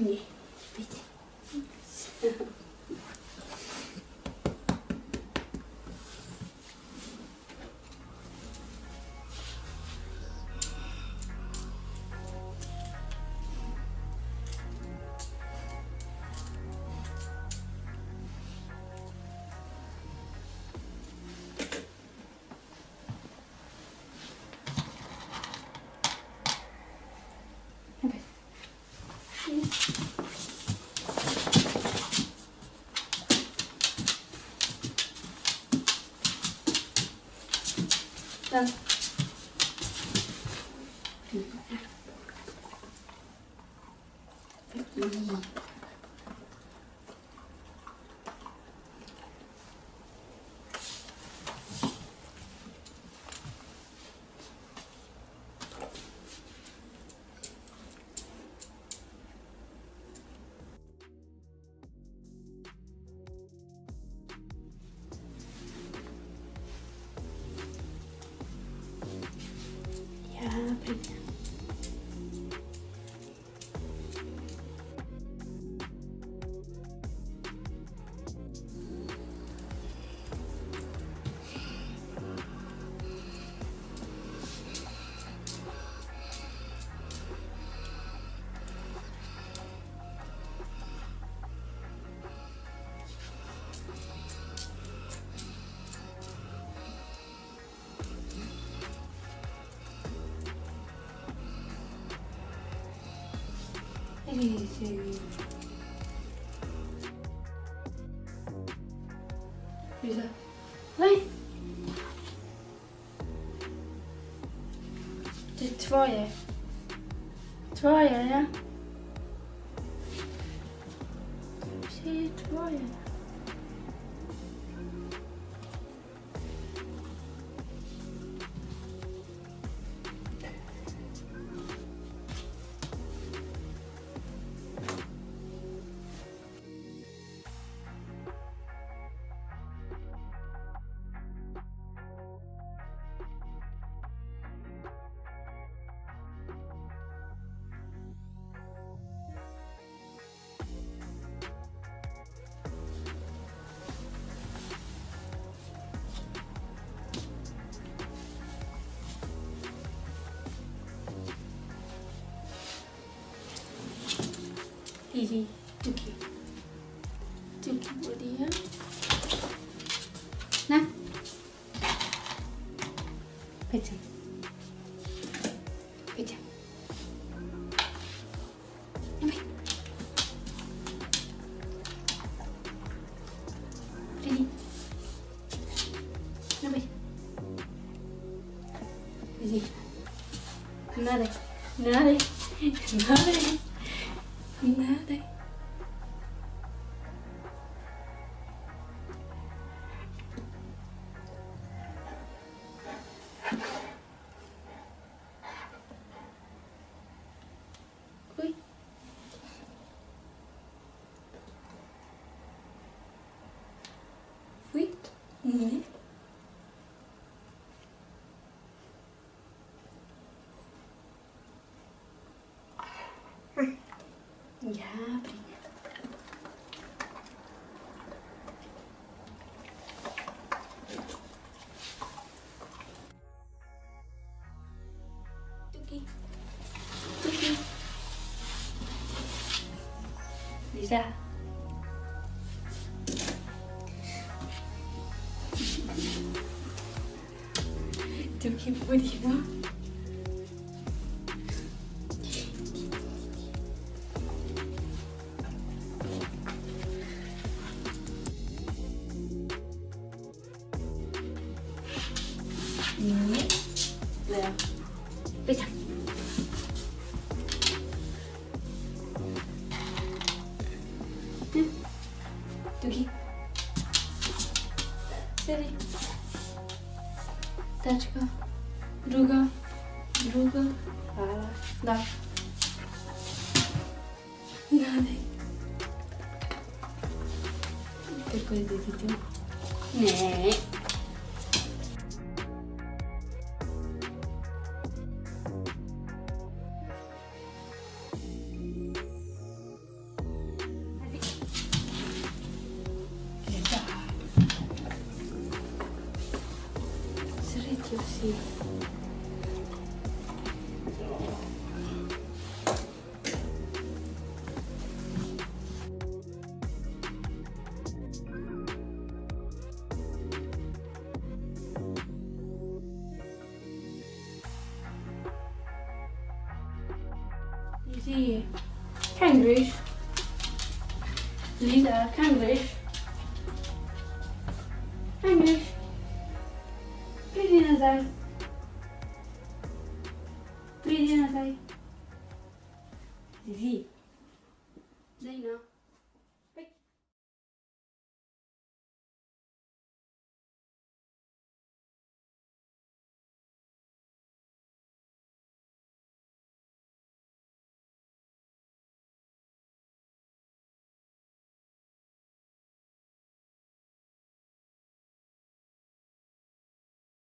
Oui. Vâng. Thank you. See, see, see, please, please, please, please, try it, try it, yeah, see, try it. easy to keep. To keep what do you have? Nah. Pizza. Pizza. Nada, nada, nada. Nada. Nada. Nada. Ui. Ui. Ya, Brina. Tuki. Tuki. Bisa. Tuki Burino. Ini. aqui. Seri. Tačka. Druga. Druga. Hvala. Dá. Nadej. Kako je deti tu? Ne. see. Easy. Lisa, Kanglish. English. Tu es de Nazareth.